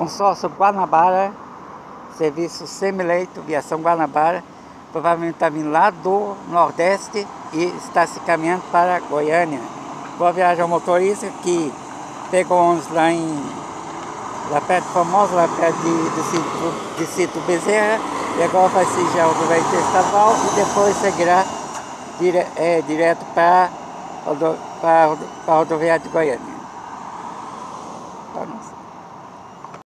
consórcio Guanabara, serviço semileito, viação Guanabara, provavelmente está vindo lá do Nordeste e está se caminhando para Goiânia. Boa viagem ao motorista que pegou ônibus lá em lá perto famoso, lá perto de, de, Cito, de Cito Bezerra, e agora vai ser já o governo estadual e depois seguirá dire, é, direto para a rodoviária de Goiânia.